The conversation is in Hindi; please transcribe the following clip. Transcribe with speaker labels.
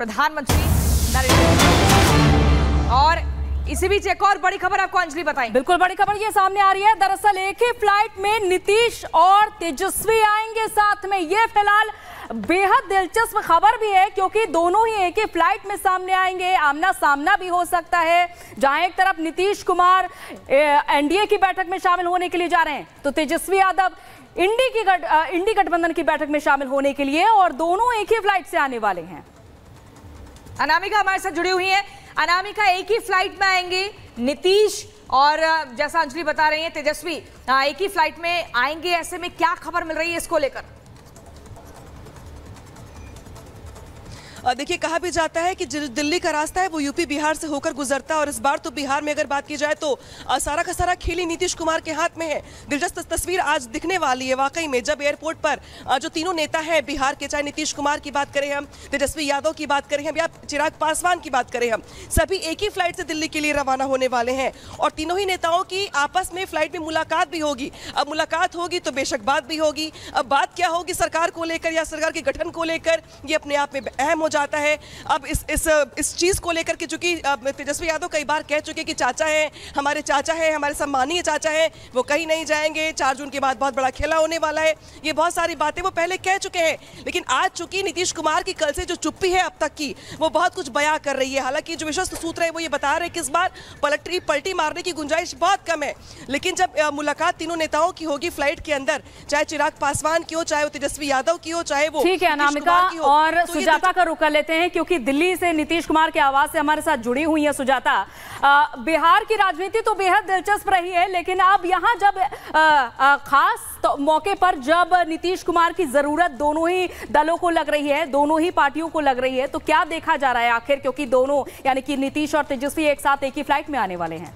Speaker 1: प्रधानमंत्री नरेंद्र और इसी बीच एक और बड़ी खबर आपको अंजलि बताएँ।
Speaker 2: बिल्कुल बड़ी खबर ये सामने आ रही है। दरअसल एक ही फ़्लाइट में नीतीश और तेजस्वी आएँगे साथ में। ये फ़िलहाल बेहद दिलचस्प खबर भी है क्योंकि दोनों ही एक ही फ़्लाइट में सामने आएँगे। आमना सामना भी हो सकता है जहाँ एक तरफ़ नीतीश कुमार एनडीए की बैठक में शामिल होने के लिए जा रहे हैं। तो तेजस्वी यादव इंडी की गठ, इंडी गठबंधन की बैठक में शामिल होने के लिए और दोनों एक ही फ़्लाइट से आने वाले हैं।
Speaker 1: अनामिका हमारे साथ जुड़ी हुई है। अनामिका, एक ही फ़्लाइट में आएँगे नीतीश और जैसा अंजलि बता रही है, तेजस्वी। एक ही फ़्लाइट में आएँगे, ऐसे में क्या खबर मिल रही है इसको लेकर?
Speaker 3: देखिए, कहा भी जाता है कि दिल्ली का रास्ता है, वो यूपी बिहार से होकर गुजरता है और इस बार तो बिहार में अगर बात की जाए तो सारा का सारा खेली नीतीश कुमार के हाथ में है। दिलचस्प तस्वीर आज दिखने वाली है वाकई में, जब एयरपोर्ट पर जो तीनों नेता हैं बिहार के, चाहे नीतीश कुमार की बात करें हम, तेजस्वी यादव की बात करें हम, या चिराग पासवान की बात करें हम, सभी एक ही फ़्लाइट से दिल्ली के लिए रवाना होने वाले हैं। और तीनों ही नेताओं की आपस में फ़्लाइट में मुलाकात भी होगी। अब मुलाकात होगी तो बेशक बात भी होगी। अब बात क्या होगी सरकार को लेकर या सरकार के गठन को लेकर, ये अपने आप में अहम हो जाता है। अब इस इस इस चीज़ को लेकर के चूँकि तेजस्वी यादव कई बार कह चुके कि चाचा हैं हमारे चाचा हैं हमारे सम्मानीय चाचा हैं वो कहीं नहीं जाएँगे। चार जून के बाद बहुत बड़ा खेला होने वाला है। ये बहुत सारी बातें वो पहले कह चुके हैं लेकिन आज चूँकि नीतीश कुमार की कल से जो चुप्पी है अब तक की वो बहुत कुछ बयां कर रही है। हालाँकि जो विश्वस्त सूत्र है वो ये बता रहे हैं कि इस बार पलटी पलटी मारने की गुंजाइश बहुत कम है। लेकिन जब मुलाकात तीनों नेताओं की होगी फ़्लाइट के अंदर चाहे चिराग पासवान की हो चाहे वो तेजस्वी यादव की हो चाहे वो
Speaker 2: ठीक है अनामिका और तो सुजाता का रुख कर लेते हैं क्योंकि दिल्ली से नीतीश कुमार के आवाज़ से हमारे साथ जुड़ी हुई है सुजाता। बिहार की राजनीति तो बेहद दिलचस्प रही है लेकिन अब यहाँ जब आ, आ, खास तो मौके पर जब नीतीश कुमार की ज़रूरत दोनों ही दलों को लग रही है दोनों ही पार्टियों को लग रही है तो क्या देखा जा रहा है आखिर? क्योंकि दोनों यानी कि नीतीश और तेजस्वी एक साथ एक ही फ़्लाइट में आने वाले हैं।